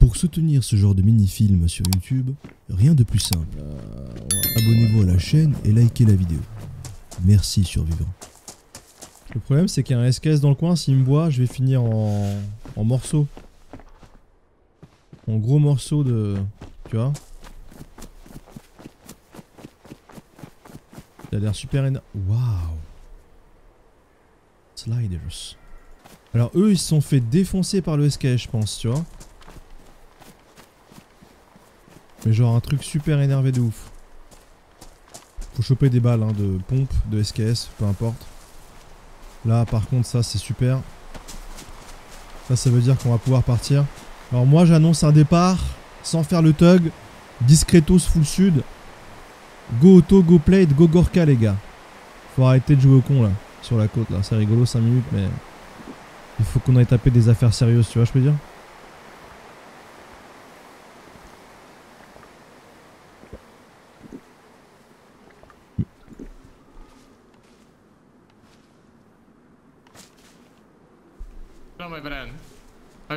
Pour soutenir ce genre de mini-film sur YouTube, rien de plus simple. Abonnez-vous à la chaîne et likez la vidéo. Merci survivants. Le problème, c'est qu'il y a un SKS dans le coin. S'il me voit, je vais finir en, en morceaux. En gros morceaux de. Tu vois Il a l'air super énorme. Waouh Sliders. Alors, eux, ils se sont fait défoncer par le SKS, je pense, tu vois. Mais genre un truc super énervé de ouf. Faut choper des balles hein, de pompe, de SKS, peu importe. Là par contre ça c'est super. Ça ça veut dire qu'on va pouvoir partir. Alors moi j'annonce un départ sans faire le tug. Discretos full sud. Go auto, go plate, go Gorka les gars. Faut arrêter de jouer au con là. Sur la côte là. C'est rigolo 5 minutes mais... Il faut qu'on aille taper des affaires sérieuses, tu vois je peux dire?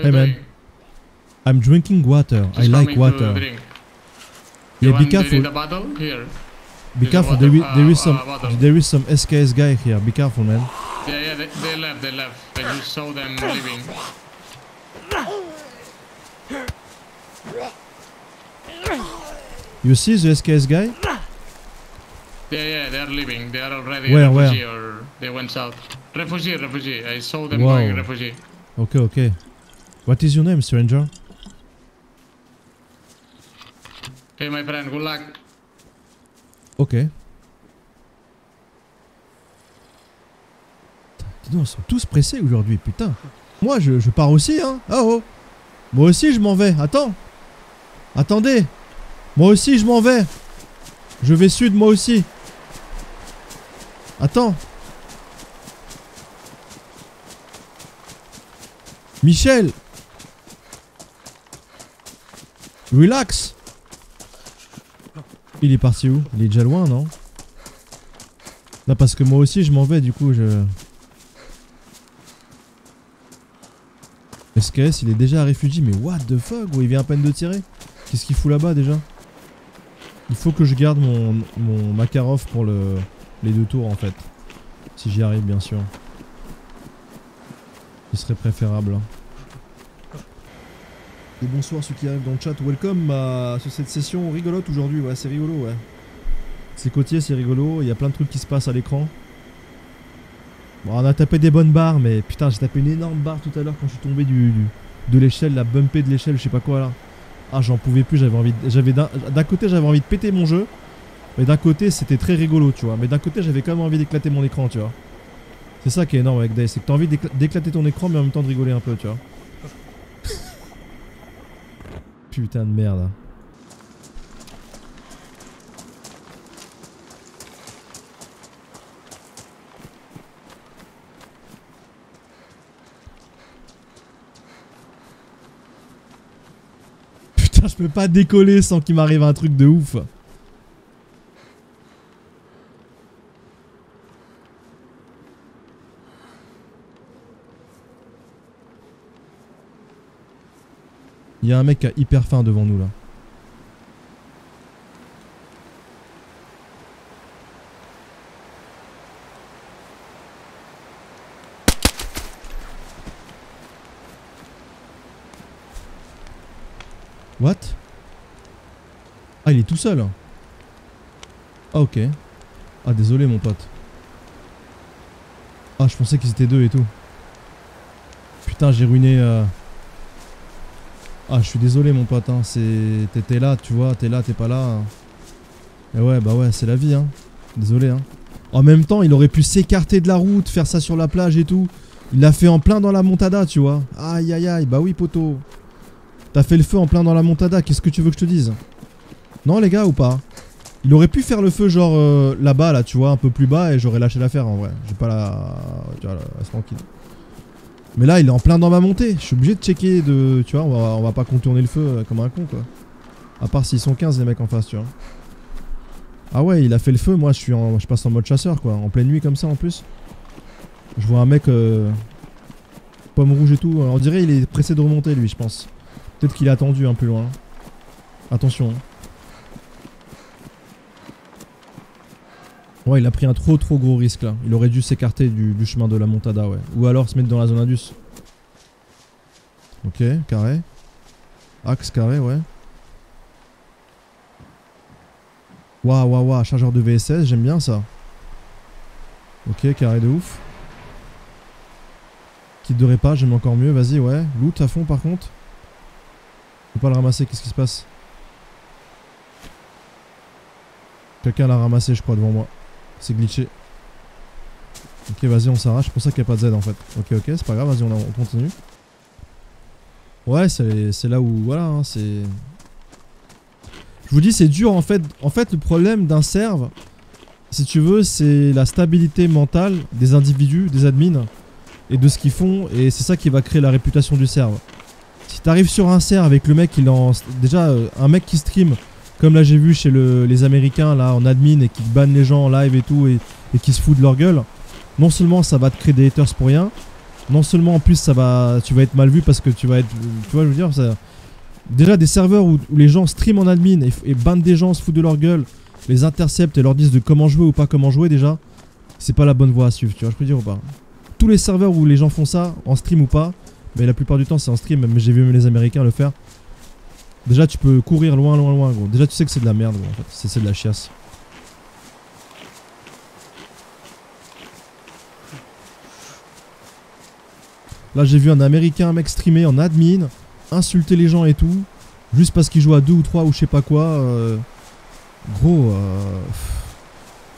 Hey, man. doing? I'm drinking water. I like water. drink. Yeah, be careful. the bottle? Here. Be careful. water- There is, there is uh, some uh, there is some SKS guy here. Be careful, man. Yeah, yeah, they, they left, they left. I just saw them leaving. You see the SKS guy? Yeah, yeah, they are leaving. They are already Where, where? refugee or they went south. Refugee, refugee. I saw them Wow. going refugee. Okay, okay. What is your name, stranger? Hey, my friend, good luck. Ok. Dis donc, ils sont tous pressés aujourd'hui, putain. Moi, je, je pars aussi, hein. Oh, oh. Moi aussi, je m'en vais. Attends. Attendez. Moi aussi, je m'en vais. Je vais sud, moi aussi. Attends. Michel. Relax. Il est parti où? Il est déjà loin, non? Non, parce que moi aussi, je m'en vais, du coup, je... SKS, il est déjà à réfugié, mais what the fuck, il vient à peine de tirer Qu'est-ce qu'il fout là-bas, déjà? Il faut que je garde mon, mon Makarov pour le, les deux tours, en fait. Si j'y arrive, bien sûr. Ce serait préférable. hein. Bonsoir ceux qui arrivent dans le chat, welcome à cette session rigolote aujourd'hui, ouais c'est rigolo ouais. C'est côtier, c'est rigolo, il y a plein de trucs qui se passent à l'écran. Bon on a tapé des bonnes barres mais putain j'ai tapé une énorme barre tout à l'heure quand je suis tombé du, de l'échelle, la bumpée de l'échelle, je sais pas quoi là. Ah j'en pouvais plus, j'avais envie j'avais d'un côté j'avais envie de péter mon jeu, mais d'un côté c'était très rigolo tu vois, mais d'un côté j'avais quand même envie d'éclater mon écran tu vois. C'est ça qui est énorme avec Day, c'est que t'as envie d'écla- d'éclater ton écran mais en même temps de rigoler un peu tu vois. Putain de merde. Putain, je peux pas décoller sans qu'il m'arrive un truc de ouf. Il y a un mec qui a hyper faim devant nous là. What? Ah il est tout seul. Ah ok. Ah désolé mon pote. Ah je pensais qu'ils étaient deux et tout. Putain j'ai ruiné... euh, ah, je suis désolé, mon pote. Hein. T'étais là, tu vois. T'es là, t'es pas là. Et ouais, bah ouais, c'est la vie. Hein. Désolé. Hein. En même temps, il aurait pu s'écarter de la route, faire ça sur la plage et tout. Il l'a fait en plein dans la montada, tu vois. Aïe, aïe, aïe. Bah oui, poteau. T'as fait le feu en plein dans la montada. Qu'est-ce que tu veux que je te dise? Non, les gars, ou pas? Il aurait pu faire le feu, genre euh, là-bas, là, tu vois, un peu plus bas, et j'aurais lâché l'affaire en vrai. J'ai pas la. Tu vois, reste tranquille. Mais là, il est en plein dans ma montée. Je suis obligé de checker de. Tu vois, on va, pas contourner le feu euh, comme un con, quoi. À part s'ils sont 15, les mecs en face, tu vois. Ah ouais, il a fait le feu. Moi, je suis en, je passe en mode chasseur, quoi. En pleine nuit, comme ça, en plus. Je vois un mec. euh, pomme rouge et tout. On dirait il est pressé de remonter, lui, je pense. Peut-être qu'il a attendu un peu loin. Attention. hein. Il a pris un trop trop gros risque là. Il aurait dû s'écarter du, du chemin de la montada, ouais. Ou alors se mettre dans la zone indus. Ok, carré. Axe carré, ouais. Waouh, waouh, waouh, chargeur de VSS, j'aime bien ça. Ok, carré de ouf. Kit de repas, j'aime encore mieux, vas-y, ouais. Loot à fond par contre. Faut pas le ramasser, qu'est-ce qui se passe? Quelqu'un l'a ramassé, je crois, devant moi. C'est glitché. Ok, vas-y, on s'arrache. C'est pour ça qu'il n'y a pas de Z en fait. Ok, ok, c'est pas grave, vas-y, on, on continue. Ouais, c'est c'est là où. Voilà, hein, c'est. Je vous dis, c'est dur en fait. En fait, le problème d'un serve, si tu veux, c'est la stabilité mentale des individus, des admins, et de ce qu'ils font, et c'est ça qui va créer la réputation du serve. Si t'arrives sur un serve avec le mec, il en. Déjà, euh, un mec qui stream, comme là j'ai vu chez le- les Américains, là, en admin, et qui banne les gens en live et tout, et, qui se fout de leur gueule, non seulement ça va te créer des haters pour rien, non seulement en plus ça va, tu vas être mal vu parce que tu vas être, tu vois, je veux dire, ça, déjà des serveurs où, les gens streament en admin et, et bannent des gens, se foutent de leur gueule, les interceptent et leur disent de comment jouer ou pas comment jouer déjà, c'est pas la bonne voie à suivre, tu vois, je peux dire ou pas. Tous les serveurs où les gens font ça, en stream ou pas, mais la plupart du temps c'est en stream, mais j'ai vu même les Américains le faire. Déjà tu peux courir loin, loin, loin, gros. Déjà tu sais que c'est de la merde, gros, en fait, c'est de la chiasse. Là, j'ai vu un américain, un mec streamer en admin, insulter les gens et tout, juste parce qu'il joue à 2 ou 3 ou je sais pas quoi. euh, Gros, euh,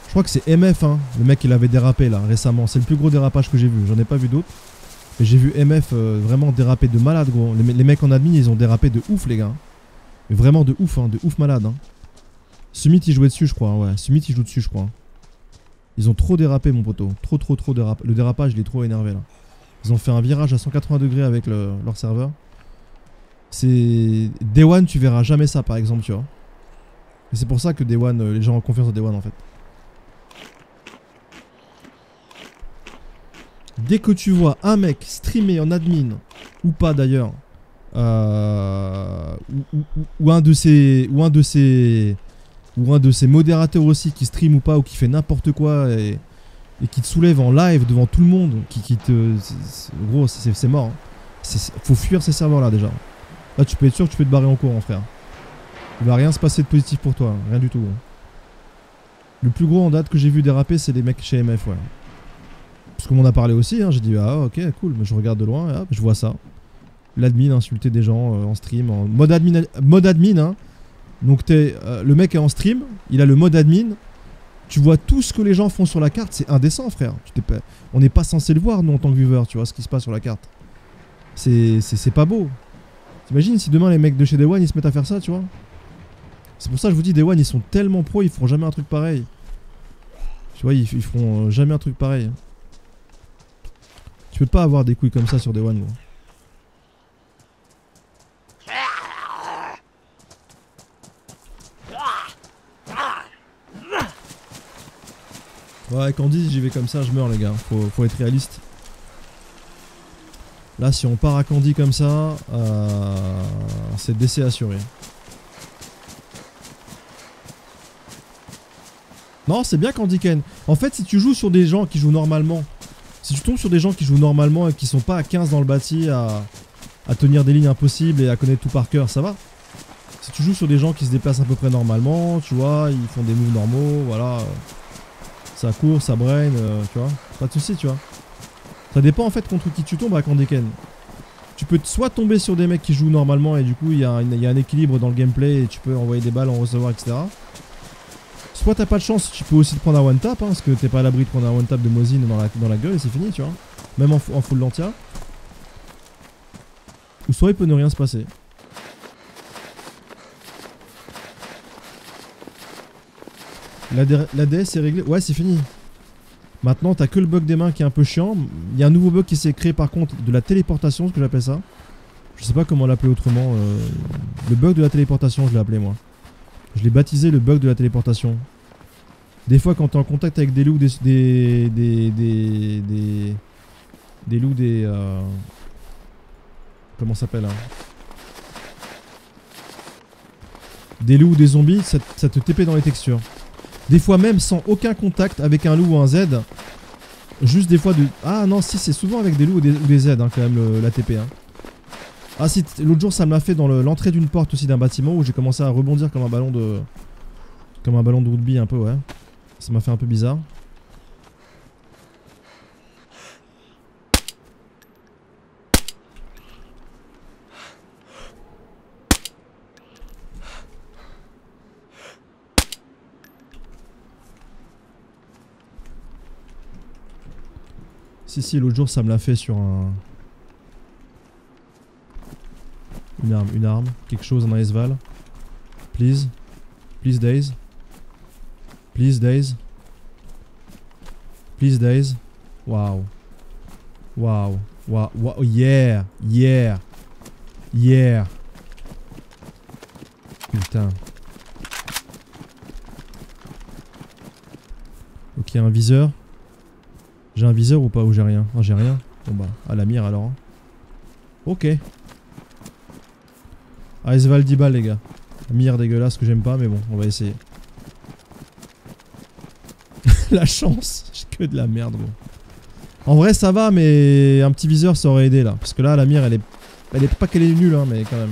je crois que c'est MF, hein, le mec il avait dérapé là récemment. C'est le plus gros dérapage que j'ai vu, j'en ai pas vu d'autres. Mais j'ai vu MF euh, vraiment déraper de malade, gros. Les mecs en admin, ils ont dérapé de ouf, les gars. Vraiment de ouf, hein, de ouf malade. Hein. Summit, il jouait dessus, je crois. Ouais, Summit, il joue dessus, je crois. Ils ont trop dérapé, mon poteau. Trop, trop, trop dérapé. Le dérapage, il est trop énervé là. Ils ont fait un virage à 180 degrés avec le- leur serveur. C'est. Day One, tu verras jamais ça par exemple, tu vois. Et c'est pour ça que Day One, euh, les gens ont confiance en Day One en fait. Dès que tu vois un mec streamer en admin, ou pas d'ailleurs, euh, ou, un de ses. Ou un de ses. Ou un de ses modérateurs aussi qui stream ou pas, ou qui fait n'importe quoi et, qui te soulève en live devant tout le monde, qui, qui te. gros, c'est mort. hein. Faut fuir ces serveurs là déjà. Là, tu peux être sûr que tu peux te barrer en courant, frère. Il va rien se passer de positif pour toi, hein, rien du tout. hein. Le plus gros en date que j'ai vu déraper, c'est les mecs chez MF, ouais. Parce qu'on m'en a parlé aussi, hein, j'ai dit ah ok cool, mais je regarde de loin, et hop, je vois ça. L'admin insulter des gens euh, en stream, en mode admin, mode admin, hein. Donc t'es, euh, le mec est en stream, il a le mode admin, tu vois tout ce que les gens font sur la carte, c'est indécent, frère. Tu pas- On n'est pas censé le voir, nous, en tant que viewer, tu vois, ce qui se passe sur la carte. C'est pas beau. T'imagines si demain les mecs de chez One ils se mettent à faire ça, tu vois C'est pour ça que je vous dis, One ils sont tellement pros, ils feront jamais un truc pareil. Tu vois, ils, ils feront euh, jamais un truc pareil. Tu peux pas avoir des couilles comme ça sur Day One, Ouais, Candy, j'y vais comme ça, je meurs, les gars. Faut, faut être réaliste. Là, si on part à Candy comme ça, euh, c'est décès assuré. Non, c'est bien Candy Ken. En fait, si tu joues sur des gens qui jouent normalement, si tu tombes sur des gens qui jouent normalement et qui sont pas à 15 dans le bâti à, à tenir des lignes impossibles et à connaître tout par cœur, ça va. Si tu joues sur des gens qui se déplacent à peu près normalement, tu vois, ils font des moves normaux, voilà. Ça court, ça brain, euh, tu vois. Pas de soucis, tu vois. Ça dépend en fait contre qui tu tombes à Candy Ken. Tu peux soit tomber sur des mecs qui jouent normalement et du coup il y, a un- équilibre dans le gameplay et tu peux envoyer des balles, en recevoir, etc. Soit t'as pas de chance, tu peux aussi te prendre un one tap, hein, parce que t'es pas à l'abri de prendre un one tap de Mozine dans la, gueule et c'est fini, tu vois. Même en, en full lentia. Ou soit il peut ne rien se passer. L'AD- L'ADS est réglé. Ouais, c'est fini. Maintenant, t'as que le bug des mains qui est un peu chiant. Il y a un nouveau bug qui s'est créé par contre de la téléportation, ce que j'appelle ça. Je sais pas comment l'appeler autrement. euh, Le bug de la téléportation, je l'ai appelé moi. Je l'ai baptisé le bug de la téléportation. Des fois, quand t'es en contact avec des loups, des. des. des. des. des, des loups, des. euh, comment ça s'appelle hein? Des loups ou des zombies, ça, ça te TP dans les textures. Des fois même sans aucun contact avec un loup ou un Z. Juste des fois de... Ah non, si, c'est souvent avec des loups ou des, Z hein, quand même le- la TP. Hein. Ah si, l'autre jour ça me l'a fait dans le- l'entrée d'une porte aussi d'un bâtiment où j'ai commencé à rebondir comme un ballon de... Comme un ballon de rugby un peu, ouais. Ça m'a fait un peu bizarre. Si, si, l'autre jour ça me l'a fait sur un. Une arme, une arme, quelque chose, un ASVAL. Please. Please, Days. Please, Days. Please, Days. Wow. Wow. Wow. wow. Yeah. Yeah. Yeah. Putain. Ok, un viseur. J'ai un viseur ou pas Ou j'ai rien Ah, j'ai rien. Bon bah, à la mire alors. hein. Ok. Aesval 10 balles, les gars. Mire dégueulasse que j'aime pas, mais bon, on va essayer. la chance J'ai que de la merde, bon. En vrai, ça va, mais un petit viseur, ça aurait aidé, là. Parce que là, la mire, elle est... Elle est pas qu'elle est nulle, hein, mais quand même.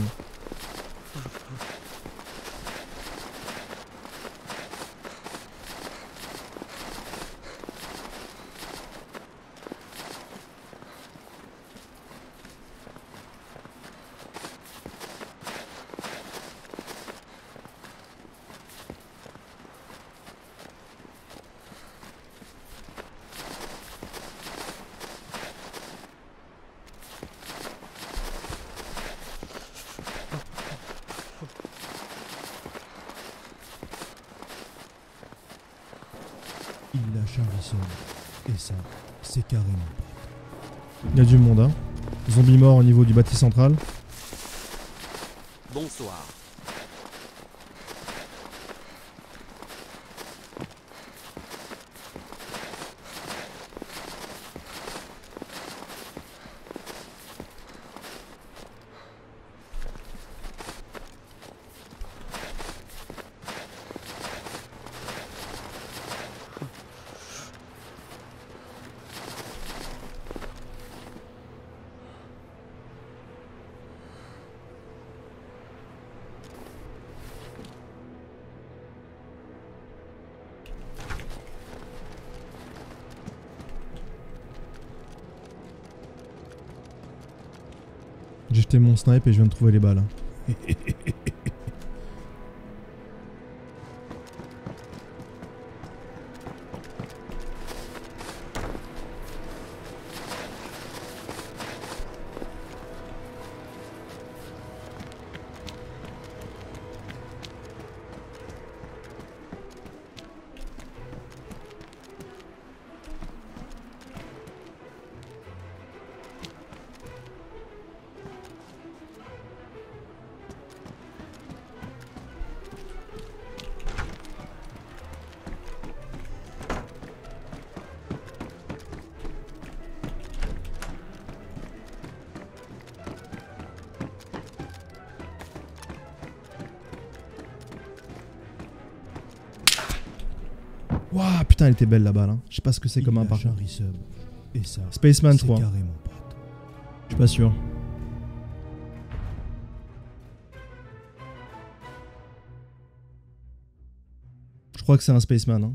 Il y a du monde, hein. Zombie mort au niveau du bâti central. Et je viens de trouver les balles. Putain, elle était belle la balle. Hein. Je sais pas ce que c'est comme un par contre. Et ça, Spaceman, je c'est crois. carrément pas. Je suis pas sûr. Je crois que c'est un spaceman. Hein.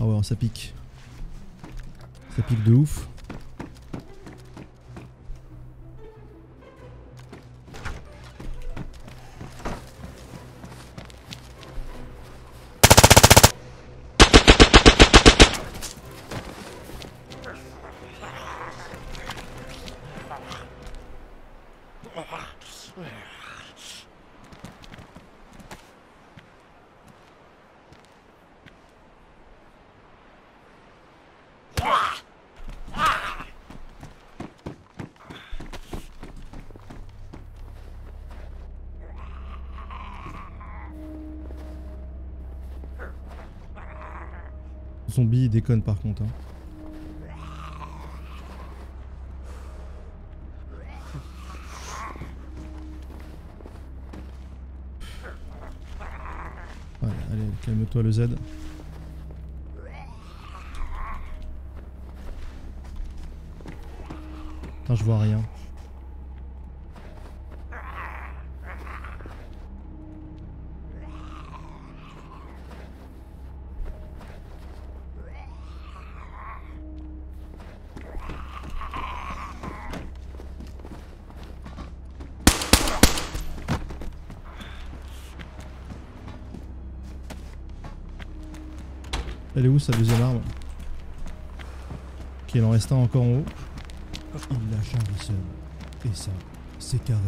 Ah ouais, ça pique. Ça pique de ouf. zombie, il déconne par contre. Hein. Allez, calme-toi le Z. Putain, je vois rien. Sa deuxième arme Ok, il en reste un encore en haut. Il lâche Harrison. Et ça, c'est carrément.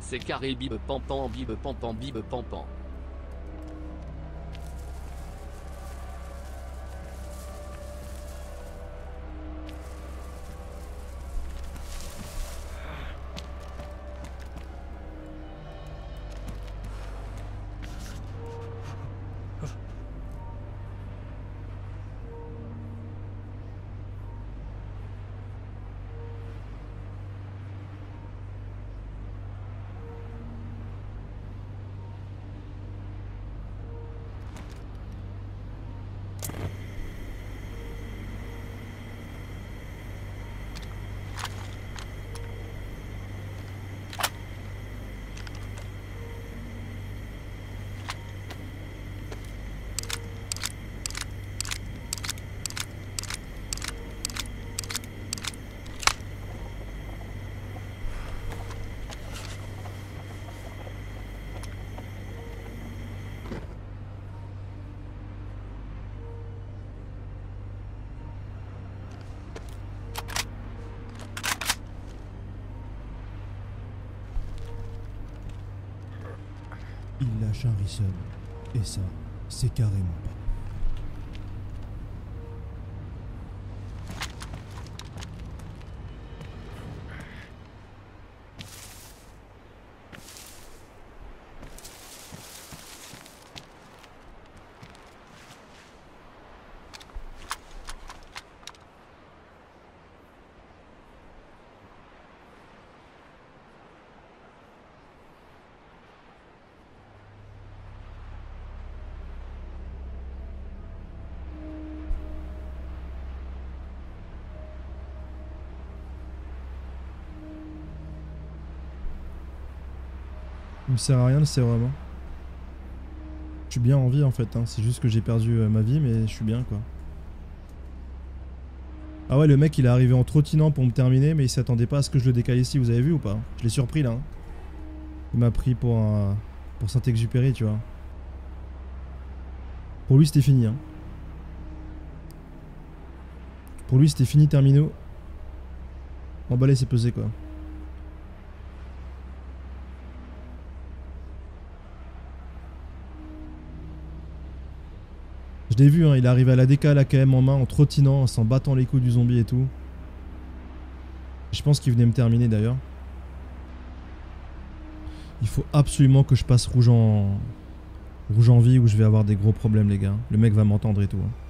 C'est carré bib pampan bib pampan bib pampan. Et ça, c'est carrément me sert à rien le sérum. Je suis bien en vie en fait, hein. c'est juste que j'ai perdu euh, ma vie mais je suis bien quoi. Ah ouais le mec il est arrivé en trottinant pour me terminer mais il s'attendait pas à ce que je le décale ici, vous avez vu ou pas? Je l'ai surpris là. hein. Il m'a pris pour un... pour tu vois. Pour lui c'était fini hein. Pour lui c'était fini termino. Emballé c'est pesé quoi. Je l'ai vu, hein, il est arrivé à la la KM en main, en trottinant, en s'en battant les couilles du zombie et tout. Je pense qu'il venait me terminer d'ailleurs. Il faut absolument que je passe rouge en... Rouge en vie ou je vais avoir des gros problèmes les gars. Le mec va m'entendre et tout. hein.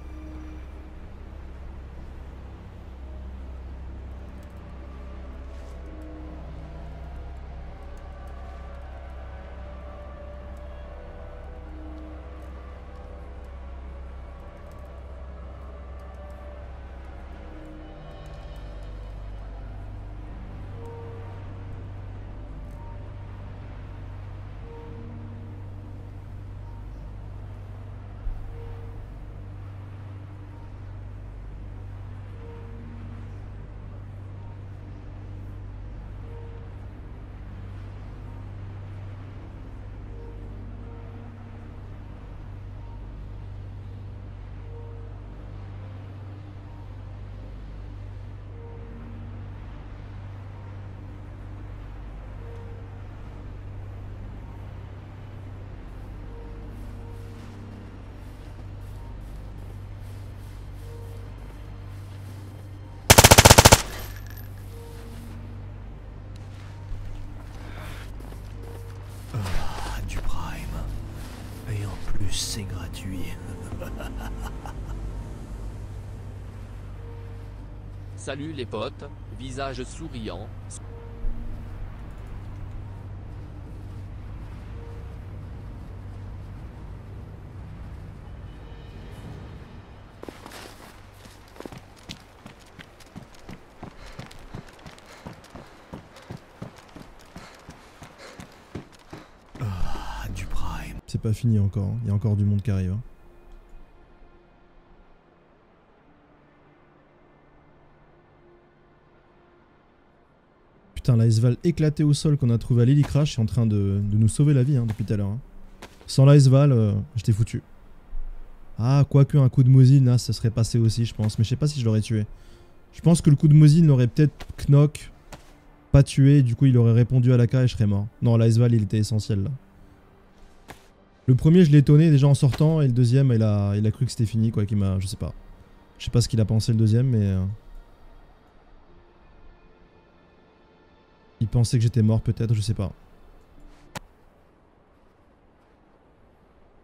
C'est gratuit. Salut les potes, visage souriant. c'est pas fini encore. hein. Il y a encore du monde qui arrive. hein. Putain, la Esval éclatée au sol qu'on a trouvé à Lily Crash est en train de, nous sauver la vie hein, depuis tout à l'heure. Sans la Esval, euh, j'étais foutu. Ah, quoique un coup de Mosin, là, ça serait passé aussi, je pense. Mais je sais pas si je l'aurais tué. Je pense que le coup de Mosin l'aurait peut-être knock, pas tué, du coup il aurait répondu à la et je serais mort. Non, la Esval, il était essentiel là. Le premier, je l'ai étonné déjà en sortant, et le deuxième, il a, il a cru que c'était fini, quoi, qu'il m'a. Je sais pas. Je sais pas ce qu'il a pensé le deuxième, mais. euh, Il pensait que j'étais mort, peut-être, je sais pas.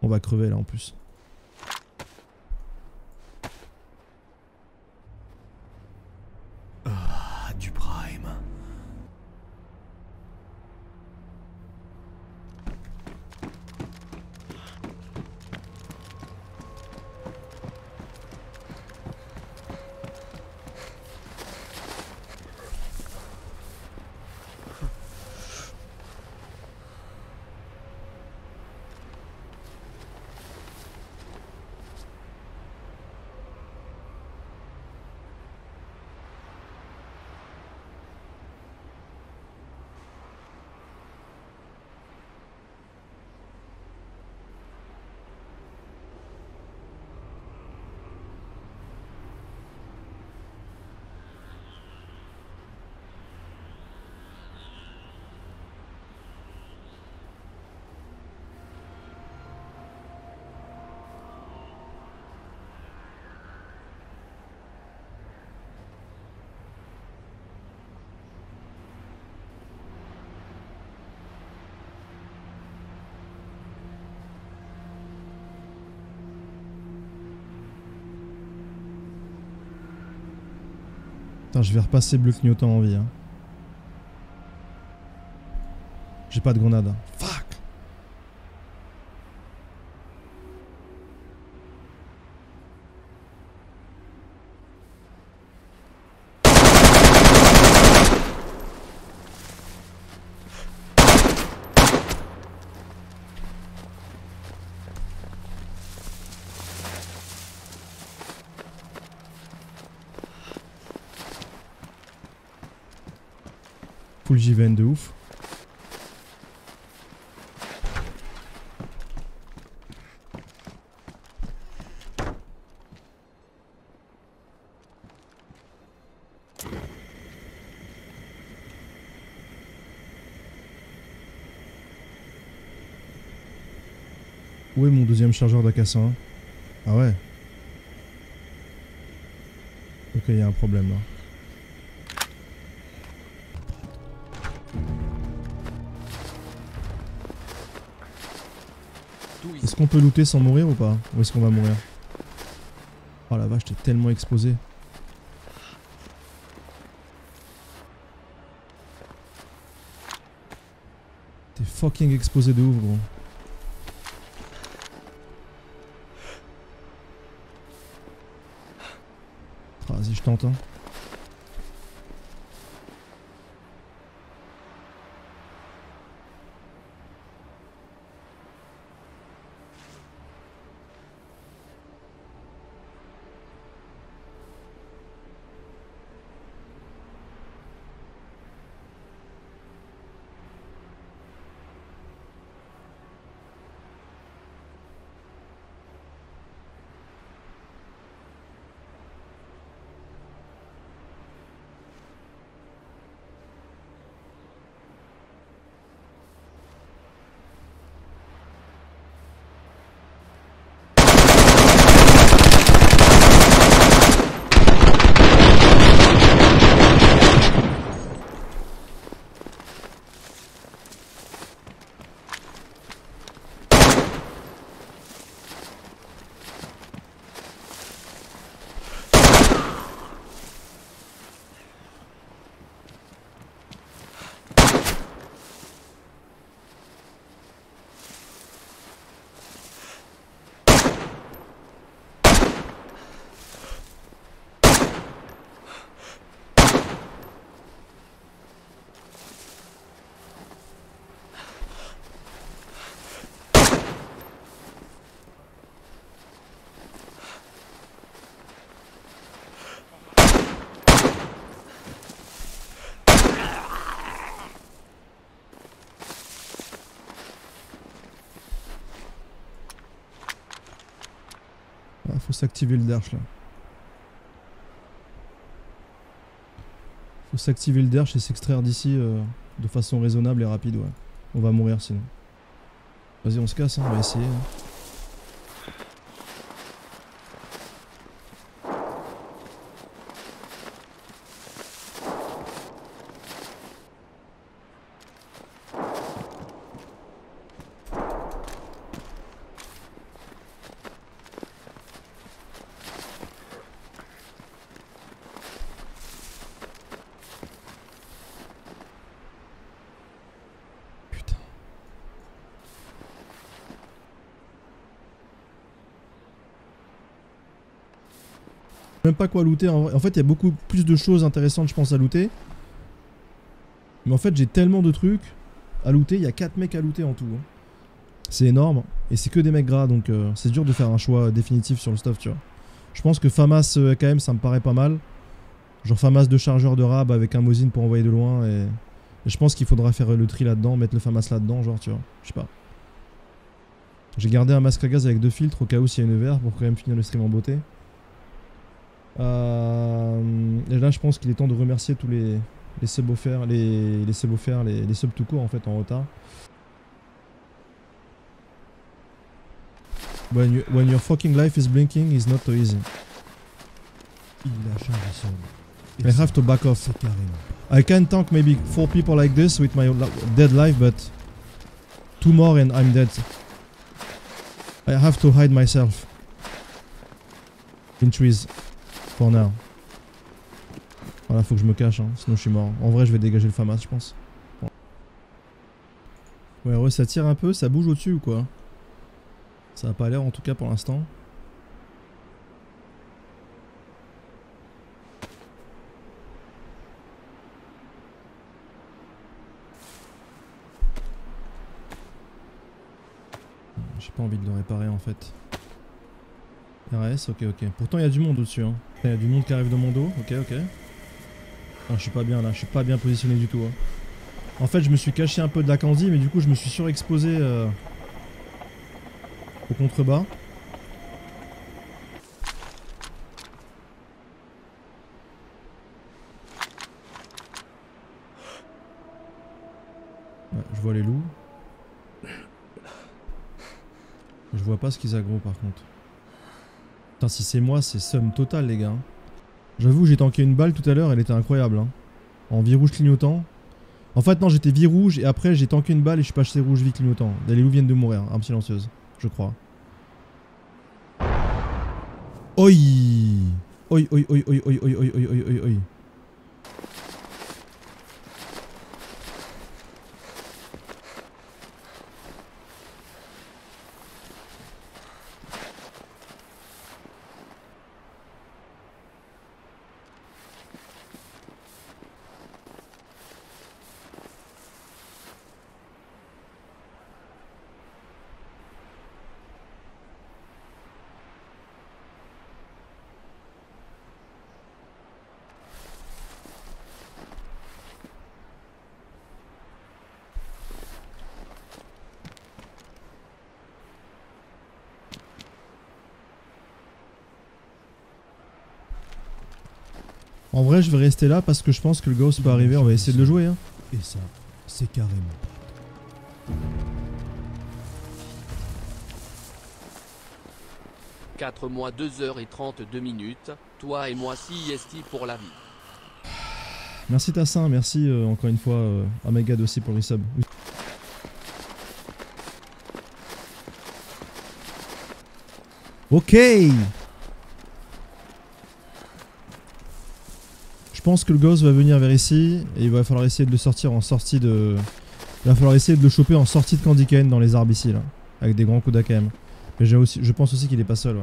On va crever là en plus. Ah, du prime. Putain, je vais repasser bleu clignotant en vie. Hein. J'ai pas de grenade. hein. Fuck Full JVN de ouf. Où est mon deuxième chargeur d'AK101 Ah ouais. Ok, il y a un problème là. Qu'on peut looter sans mourir ou pas Ou est-ce qu'on va mourir Oh la vache, t'es tellement exposé. T'es fucking exposé de ouf, gros. Vas-y, je tente. Faut s'activer le derche là. Faut s'activer le derche et s'extraire d'ici euh, de façon raisonnable et rapide, ouais. On va mourir sinon. Vas-y, on se casse, hein, on va essayer. hein. Même pas quoi looter. En. En fait, il y a beaucoup plus de choses intéressantes, je pense, à looter. Mais en fait, j'ai tellement de trucs à looter. Il y a 4 mecs à looter en tout. hein. C'est énorme. Et c'est que des mecs gras, donc euh, c'est dur de faire un choix définitif sur le stuff, tu vois. Je pense que FAMAS euh, AKM, ça me paraît pas mal. Genre FAMAS de chargeur de rab avec un Mosin pour envoyer de loin. Et, et je pense qu'il faudra faire le tri là-dedans, mettre le FAMAS là-dedans, genre, tu vois. Je sais pas. J'ai gardé un masque à gaz avec deux filtres au cas où s'il y a une verre pour quand même finir le stream en beauté. Euh, et là, je pense qu'il est temps de remercier tous les, les subs offerts, les, les subs offerts, les, les subs tout court en fait en retard. When, you- when your fucking life is blinking, it's not so easy. Il a changé son nom. I have to back off. I can tank maybe four people like this with my dead life, but two more and I'm dead. I have to hide myself in trees for now. Voilà, faut que je me cache, hein, sinon je suis mort. En vrai, je vais dégager le FAMAS, je pense. Ouais, ouais, ça tire un peu, ça bouge au-dessus ou quoi? Ça a pas l'air en tout cas pour l'instant. J'ai pas envie de le réparer en fait. RS, ok, ok. Pourtant il y a du monde au-dessus. Hein. Il y a du monde qui arrive de mon dos, ok, ok. Je suis pas bien là, je suis pas bien positionné du tout. hein. En fait, je me suis caché un peu de la candy, mais du coup, je me suis surexposé euh, au contrebas. Je vois les loups. Je vois pas ce qu'ils aggro par contre. Si c'est moi, c'est somme totale, les gars. hein. J'avoue, j'ai tanké une balle tout à l'heure, elle était incroyable. hein. En vie rouge clignotant. En fait, non, j'étais vie rouge et après j'ai tanké une balle et je suis passé rouge vie clignotant. Les loups viennent de mourir, arme silencieuse, je crois. Oi Oi, oi, oi, oi, oi, oi, oi, oi, oi, oi, oi. En vrai, je vais rester là parce que je pense que le ghost peut arriver. On va essayer de le jouer. Hein. Et ça, c'est carrément. 4 mois 2 heures et 32 minutes, toi et moi CIST pour la vie. Merci Tassin, merci euh, encore une fois euh, à Megad aussi pour le resub. Ok pense que le ghost va venir vers ici et il va falloir essayer de le sortir en sortie de... Il va falloir essayer de le choper en sortie de Candy Cane dans les arbres ici là. Avec des grands coups d'AKM. Mais je pense aussi qu'il est pas seul ouais.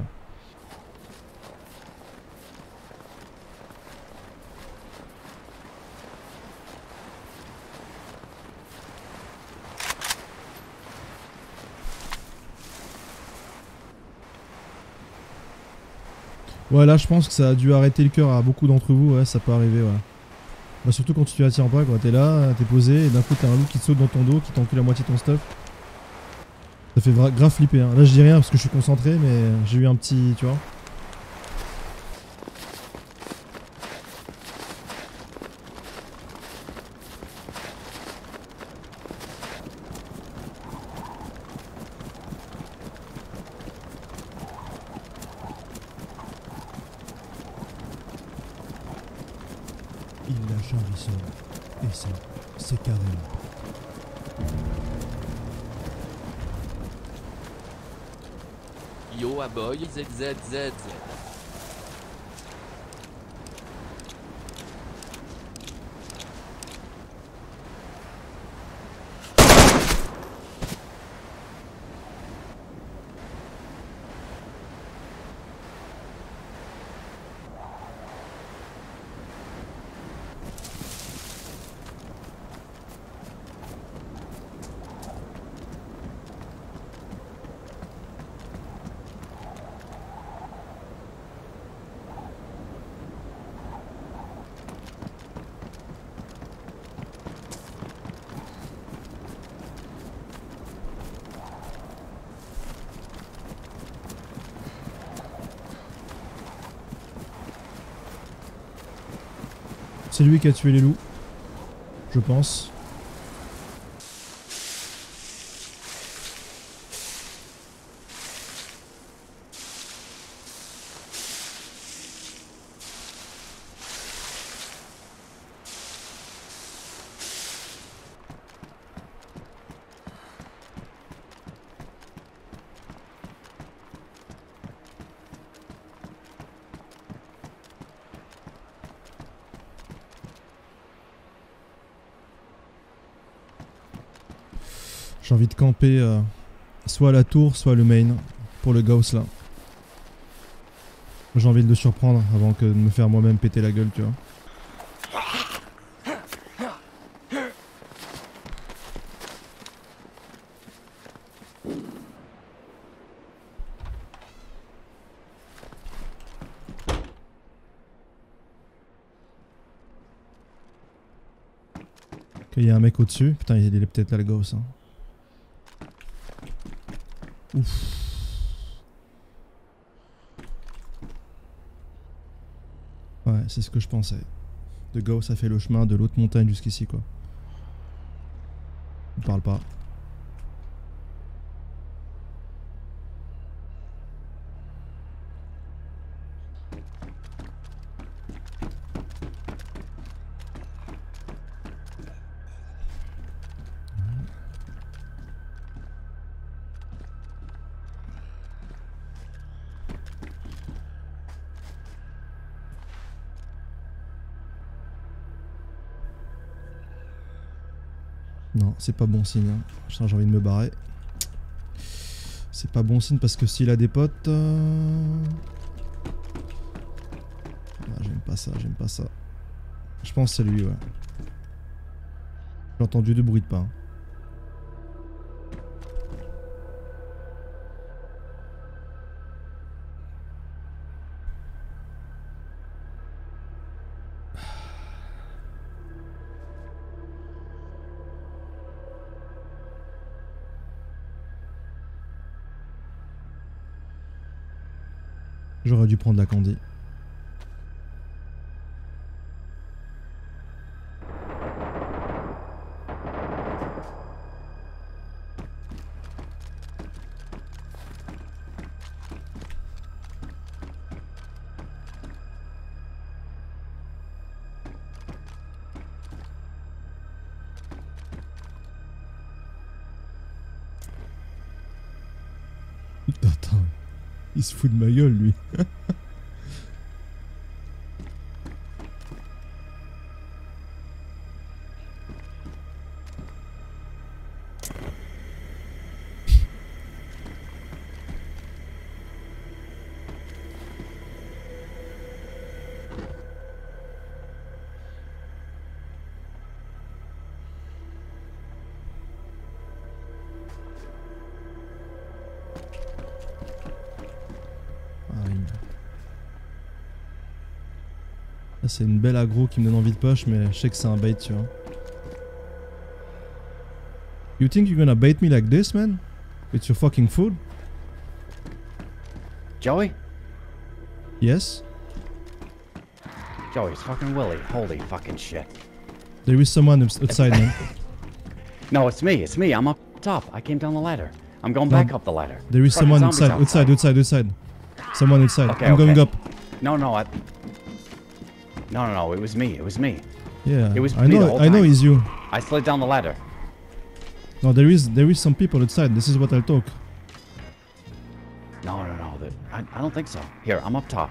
Ouais, là, je pense que ça a dû arrêter le cœur à beaucoup d'entre vous. Ouais, ça peut arriver, ouais. Bah, surtout quand tu t'y attires pas, quoi. T'es là, t'es posé, et d'un coup, t'as un loup qui te saute dans ton dos, qui t'encule la moitié ton stuff. Ça fait grave flipper. Hein. Là, je dis rien parce que je suis concentré, mais j'ai eu un petit. Tu vois Z, Z, Z. C'est lui qui a tué les loups. Je pense. J'ai envie de camper euh, soit la tour, soit le main pour le Gauss là. J'ai envie de le surprendre avant que de me faire moi-même péter la gueule, tu vois. Il y a un mec au-dessus. Putain, il est peut-être là le Gauss. Hein. Ouais, c'est ce que je pensais. De Gauss a fait le chemin de l'autre montagne jusqu'ici, quoi. On parle pas. C'est pas bon signe. hein. J'ai envie de me barrer. C'est pas bon signe parce que s'il a des potes... euh, ah, j'aime pas ça, j'aime pas ça. Je pense que c'est lui, ouais. J'ai entendu deux bruits de pas. hein. Prendre la candy. Il se fout de ma gueule lui. C'est une belle aggro qui me donne envie de push, mais je sais que c'est un bait, tu vois. You think you're gonna bait me like this, man? With your fucking food? Joey? Yes? Joey, it's fucking Willie. Holy fucking shit. There is someone outs- outside, man. No, it's me. It's me. I'm up top. I came down the ladder. I'm going No. back up the ladder. There is someone outside, outside, outside, outside. Someone outside. Okay, I'm going up. No, no, I... No, no, no. It was me. It was me. Yeah, It was I know. I know it's you. I slid down the ladder. No, there is there is some people outside. This is what I'll talk. No, no, no. The, I, I don't think so. Here, I'm up top.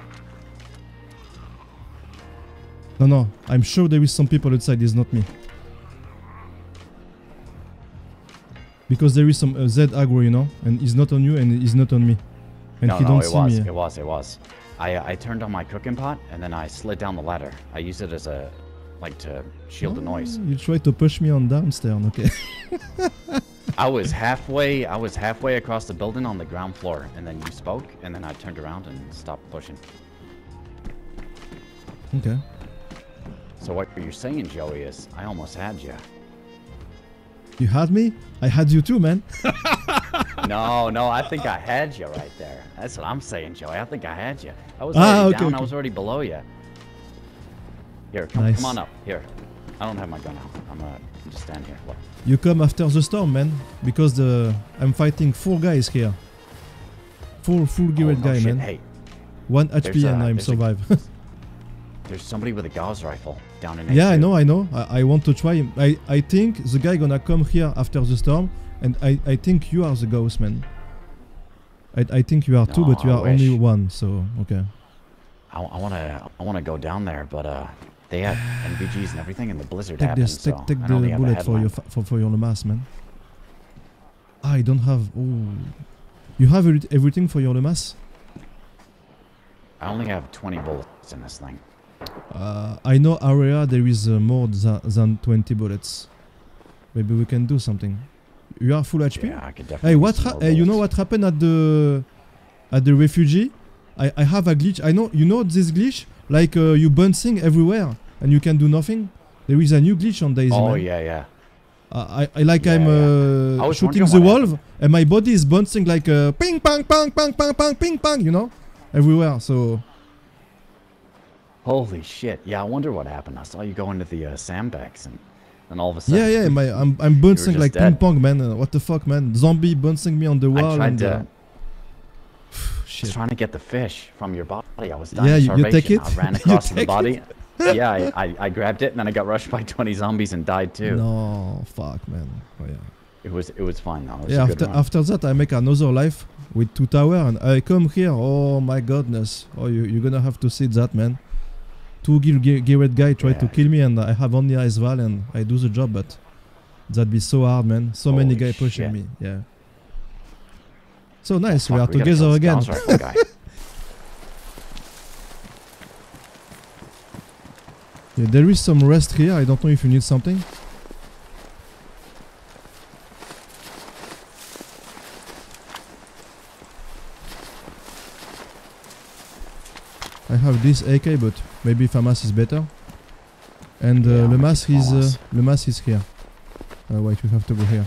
No, no. I'm sure there is some people outside. It's not me. Because there is some uh, Z aggro, you know, and he's not on you and he's not on me, and no, he no, don't it see was. me. It was. It was. I uh, I turned on my cooking pot and then I slid down the ladder. I used it as a like to shield the noise. Oh, You tried to push me on downstairs, okay? I was halfway. I was halfway across the building on the ground floor, and then you spoke, and then I turned around and stopped pushing. okay. So what you're saying, Joey, is I almost had you. You had me. I had you too, man. No, no, I think I had you right there. That's what I'm saying, Joey. I think I had you. I was Ah, already okay, down. I was already below you. Here, come, Nice. come on up. Here. I don't have my gun out. I'm uh, I'm just stand here. Look. You come after the storm, man, because the I'm fighting four guys here. Four full Oh, geared no guy, shit. man. Hey, One HP and a- I'm there's a- there's somebody with a Gauss rifle down in yeah, I A2. know, I know. I, I want to try. him. I I think the guy gonna come here after the storm, and I I think you are the ghost, man. I I think you are two, but you I are only one. So okay. I, I wanna I wanna go down there, but uh, they have NVGs and everything, and the blizzard Take happened. this. Take so take I the only have a bullet for your for for your mass, man. I don't have. Oh, you have everything for your mass. I only have 20 bullets in this thing. Uh, I know area there is uh, more tha- than 20 bullets. Maybe we can do something. You are full HP. Yeah, I could definitely. Hey, what? hey, you know what happened at the at the refugee? I I have a glitch. I know you know this glitch. Like uh, you bouncing everywhere and you can do nothing. There is a new glitch on Daisy. Oh man. yeah, yeah. Uh, I, I like Yeah, I'm yeah. I uh, was shooting the wolf and my body is bouncing like a ping pong pong pong pong pong ping pong. You know, everywhere. So Holy shit! Yeah, I wonder what happened. I saw you go into the uh, sandbags, and then all of a sudden. yeah, yeah. My I'm I'm bouncing like dead. ping pong, man. Uh, what the fuck, man? Zombie bouncing me on the wall. I tried and, to. uh, I was trying to get the fish from your body. I was dying Yeah, you- you take it? I ran across the body. yeah, I, I, I grabbed it and then I got rushed by 20 zombies and died too. No, fuck, man. Oh, yeah. It was it was fine though. Was yeah, after after that I make another life with two tower and I come here. Oh my goodness. Oh you you're gonna have to see that man. Two gear, gear, geared guy try to kill me and I have only ice val and I do the job but that'd be so hard man. So many Holy guys pushing shit. me. Yeah. So nice, we are gotta together again. Guy. Yeah, there is some rest here. I don't know if you need something. I have this AK, but maybe FAMAS is better. And uh, Yeah, Le I'll Mas take is uh, FAMAS. Le Mas is here. Uh, wait, we have to go here.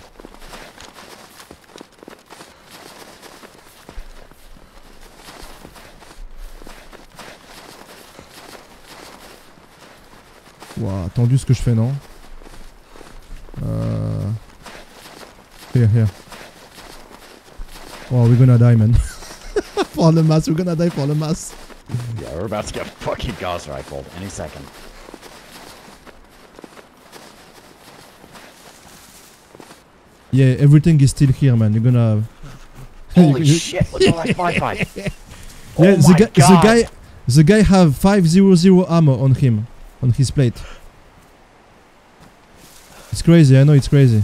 Ouah, attendu ce que je fais, non? Euh... Here, here. Oh, we're gonna die, man. for the mass, we're gonna die for the mass. We're about to get fucking Gauss rifled any second. Yeah, everything is still here, man. You're gonna. Holy shit! Look at all that firefight. Yeah, oh the guy, the guy, the guy have 500 ammo on him, on his plate. It's crazy. I know it's crazy.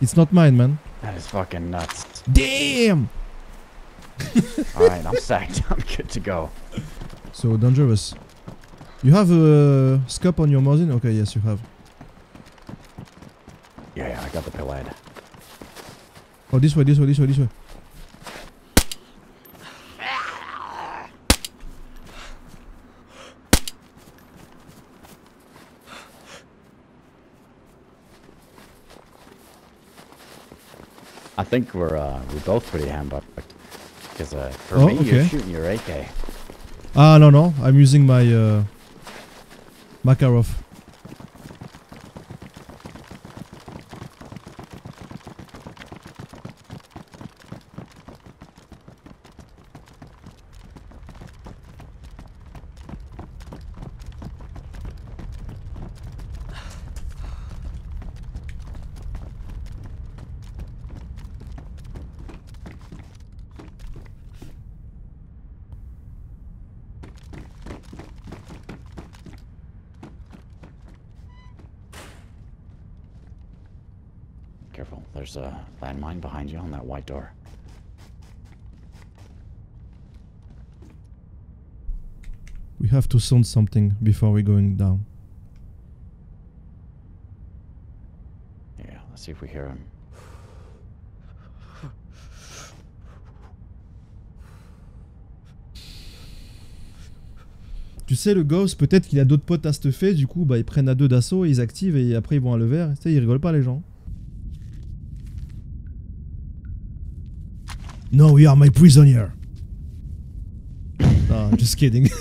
It's not mine, man. That is fucking nuts. Damn. All right, I'm sacked. I'm good to go. So dangerous. You have a scope on your Mosin? Okay, yes, you have. Yeah, yeah, I got the pillad. Oh, this way, this way, this way, this way. I think we're uh, we're both pretty handbucked. Because uh, for Oh, me, you're shooting your AK. Ah, no, no. I'm using my uh, Makarov. Careful. There's a landmine behind you on that white door. We have to sound something before we going down. Yeah, let's see if we hear him. Tu sais, le ghost, peut-être qu'il a d'autres potes à se fait, du coup, bah, ils prennent à deux d'assaut, ils activent et après ils vont à le vert. Tu sais, ils rigolent pas, les gens. No, you are my prisoner. Ah, just kidding.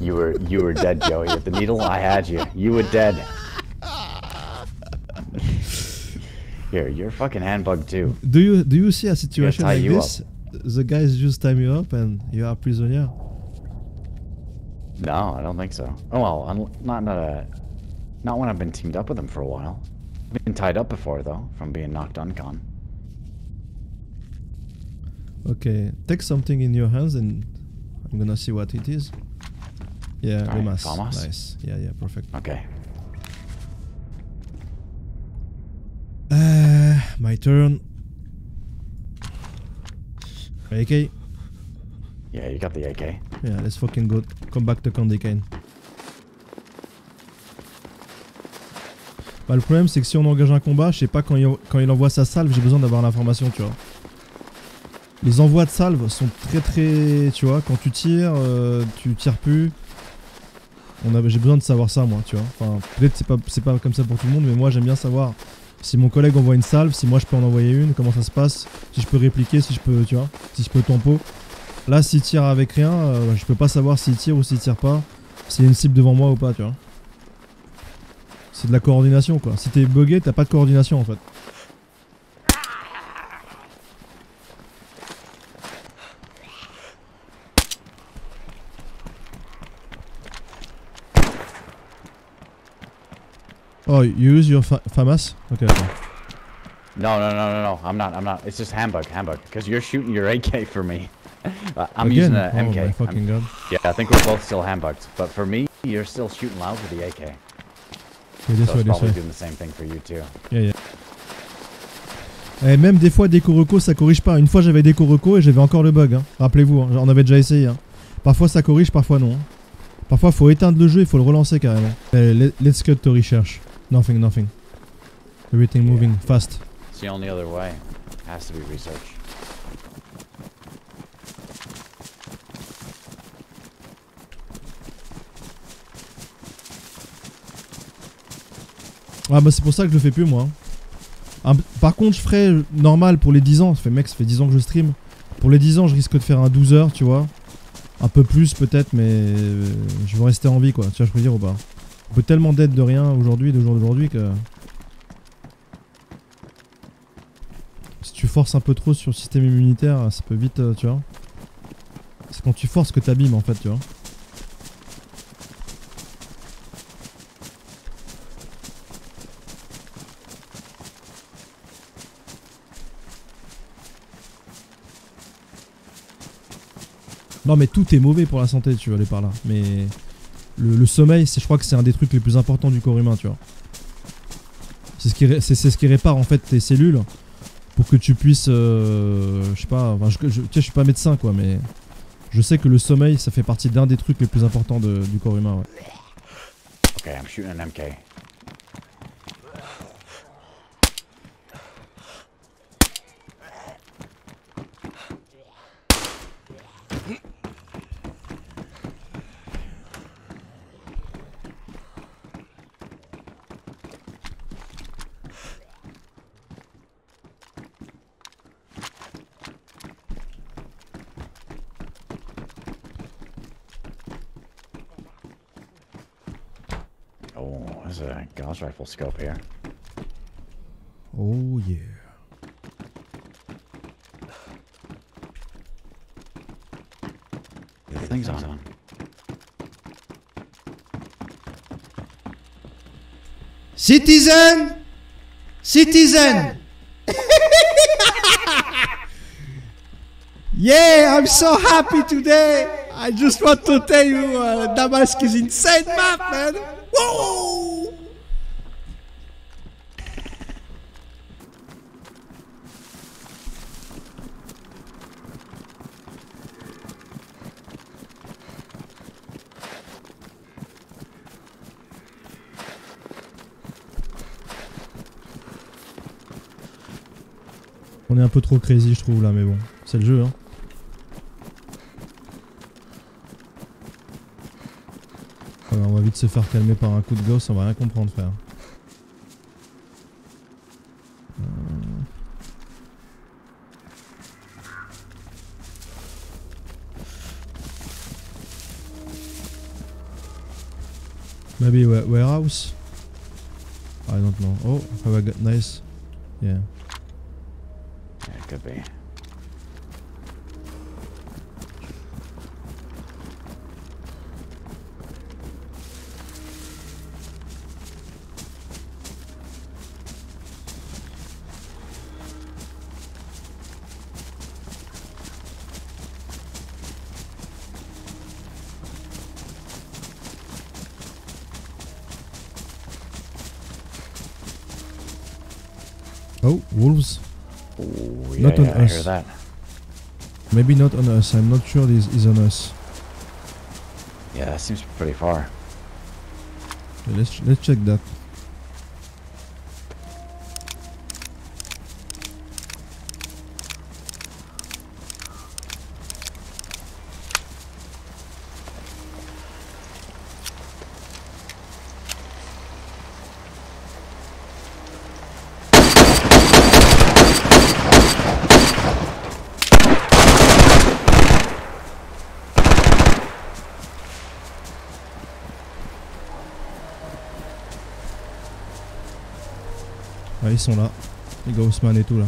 You were you were dead, Joey. With the needle, I had you. You were dead. Here, you're fucking handbugged too. do you do you see a situation like this? The guys just tie you up and you are prisoner. No, I don't think so. Oh well, not not a, not when I've been teamed up with him for a while. I've been tied up before though, from being knocked uncon. Okay, take something in your hands and I'm gonna see what it is. Yeah, Remas. vamos. Nice. Yeah, yeah, perfect. Okay. Uh, my turn. AK. Yeah, you got the AK. Yeah, let's fucking go. Come back to Candy Cane. Bah, le problème, c'est que si on engage un combat, je sais pas quand il, quand il envoie sa salve, j'ai besoin d'avoir l'information, tu vois. Les envois de salve sont très très. Tu vois, quand tu tires, euh, tu tires plus. J'ai besoin de savoir ça, moi, tu vois. Enfin, peut-être c'est pas, c'est pas comme ça pour tout le monde, mais moi j'aime bien savoir si mon collègue envoie une salve, si moi je peux en envoyer une, comment ça se passe, si je peux répliquer, si je peux, tu vois, si je peux tempo. Là, s'il tire avec rien, euh, je peux pas savoir s'il tire ou s'il tire pas, s'il y a une cible devant moi ou pas, tu vois. C'est de la coordination, quoi. Si t'es bugué, t'as pas de coordination, en fait. Oh, you use your fa FAMAS? Okay. okay. No, no, no, no, no. I'm not. I'm not. It's just handbug, handbug. Because you're shooting your AK for me. Uh, I'm Again? using an oh MK. my I'm- fucking god. yeah, I think we're both still handbugged. But for me, you're still shooting loud with the AK. Okay, this So way, it's probably way. doing the same thing for you too. Yeah, yeah. Et même des fois, Deco Reco, ça corrige pas. Une fois, j'avais Deco Reco et j'avais encore le bug. hein. Rappelez-vous, hein, on avait déjà essayé. hein. Parfois, ça corrige, parfois non. hein. Parfois, faut éteindre le jeu, il faut le relancer carrément. Eh, let- let's cut to research. Nothing, nothing. Everything moving fast. It's the only other way. Has to be research. Ah bah c'est pour ça que je le fais plus moi. hein. Un- par contre je ferais normal pour les 10 ans. Ça fait mec, ça fait 10 ans que je stream. Pour les 10 ans je risque de faire un 12 heures, tu vois. Un peu plus peut-être, mais euh, je veux rester en vie quoi. Tu vois, je peux dire ou pas? Peut tellement d'être de rien aujourd'hui, de jour d'aujourd'hui que. Si tu forces un peu trop sur le système immunitaire, ça peut vite, euh, tu vois. C'est quand tu forces que t'abîmes en fait, tu vois. Non mais tout est mauvais pour la santé, tu vas aller par là. Mais le, le sommeil, je crois que c'est un des trucs les plus importants du corps humain, tu vois. C'est ce qui, ce qui répare en fait tes cellules pour que tu puisses, euh, je sais pas, enfin, je, je, je suis pas médecin quoi, mais je sais que le sommeil, ça fait partie d'un des trucs les plus importants du corps humain. Ouais. Okay, I'm shooting an MK. Rifle scope here. Oh yeah. The thing's on. Citizen Citizen Yeah, I'm so happy today. I just want to tell you, uh, Damask is insane map, man. Whoa! Un peu trop crazy, je trouve, là, mais bon. C'est le jeu, hein. On va vite se faire calmer par un coup de gosse, on va rien comprendre, frère. Euh. Maybe wa- warehouse? I don't know. Oh, have nice? Yeah. Yeah, it could be. Ooh, Not yeah, on yeah, I hear that. Maybe not on us. I'm not sure this is on us. Yeah, that seems pretty far. Okay, let's let's check that. Ils sont là. Les Ghostman et tout là.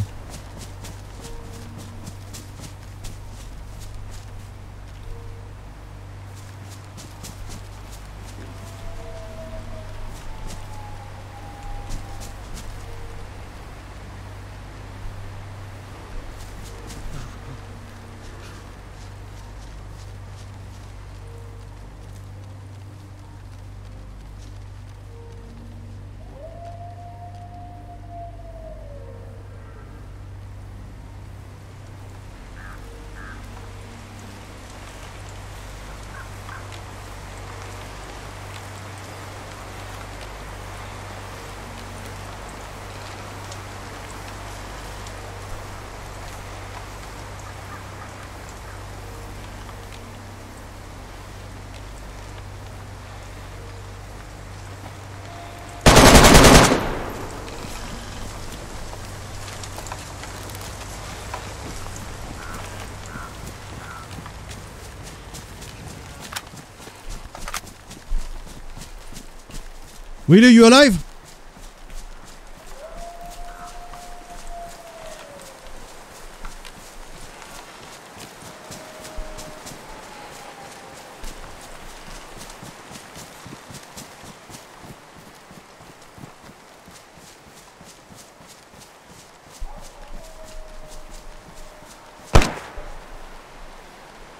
Willy, you alive?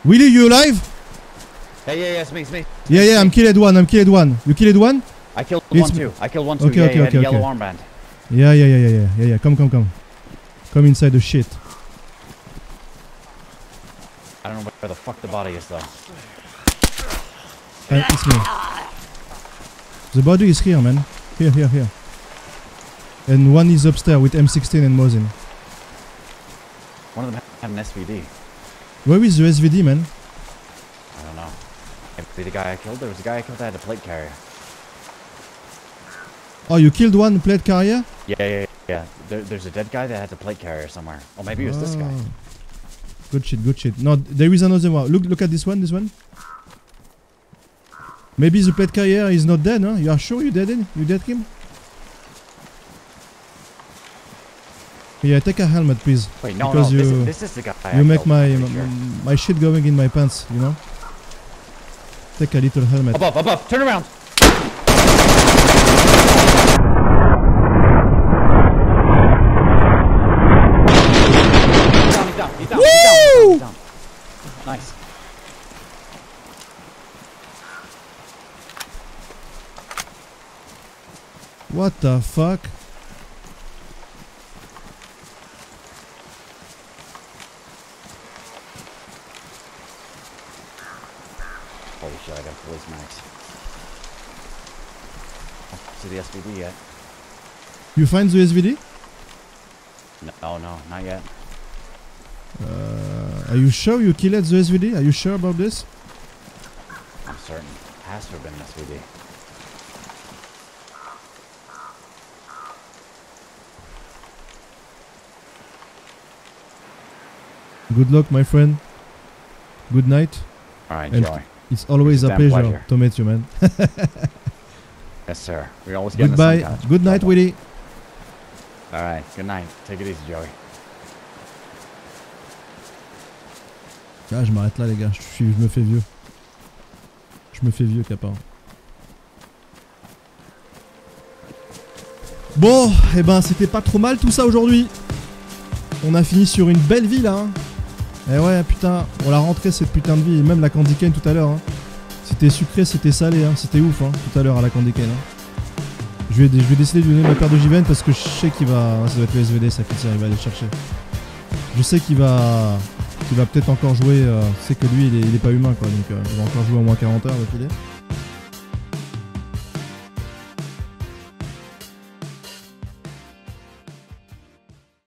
Willy, you alive? Hey, yeah, yeah, it's me, it's me. Yeah, yeah, I'm killed one, I'm killed one. You killed one? I killed It's one too. I killed one too. Okay, yeah, okay, had okay, a yellow okay. armband. Yeah, yeah, yeah, yeah, yeah, yeah, yeah. Come, come, come. Come inside the shit. I don't know where the fuck the body is though. Uh, it's me. The body is here, man. Here, here, here. And one is upstairs with M16 and Mosin. One of them had an SVD. Where is the SVD, man? I don't know. Maybe the guy I killed. There was a guy I killed that had a plate carrier. Oh, you killed one plate carrier? Yeah, yeah, yeah. There, there's a dead guy that had a plate carrier somewhere. Oh, maybe it was this guy. Ah. Good shit, good shit. No, there is another one. Look, look at this one, this one. Maybe the plate carrier is not dead, huh? You are sure you dead him? You dead him? Yeah, take a helmet, please. Wait, no, Because no. This, you- is, this is the guy. You make my I'm my, pretty sure. my shit going in my pants, you know? Take a little helmet. Above, above. Turn around. He's down, he's down, he's down, he's down, he's down, he's down. Nice. What the fuck? Holy shit, I got police max. Oh, see the SVD yet? You find the SVD? No, no, not yet. Uh, are you sure you killed the SVD? Are you sure about this? Good luck, my friend. Good night. Alright, And- Joey. It's always a Damn pleasure pleasure. to meet you, man. Yes, sir. We always get Goodbye. Good night, Willy. Alright, good night. Take it easy, Joey. Ah, je m'arrête là, les gars. Je, suis- je me fais vieux. Je me fais vieux, capin. Bon, et ben, c'était pas trop mal tout ça aujourd'hui. On a fini sur une belle vie là. Hein. Eh ouais, putain, on l'a rentré cette putain de vie. Même la Candy Cane tout à l'heure. Hein. C'était sucré, c'était salé. Hein. C'était ouf hein, tout à l'heure à la Candy Cane. Hein. Je, vais, je vais décider de lui donner ma paire de JVN parce que je sais qu'il va. Ça doit être le SVD, ça qui tire, il va aller le chercher. Je sais qu'il va. qu'il va peut-être encore jouer. Euh, c'est que lui, il est, il est pas humain quoi. Donc euh, il va encore jouer au moins 40 heures d'affilée.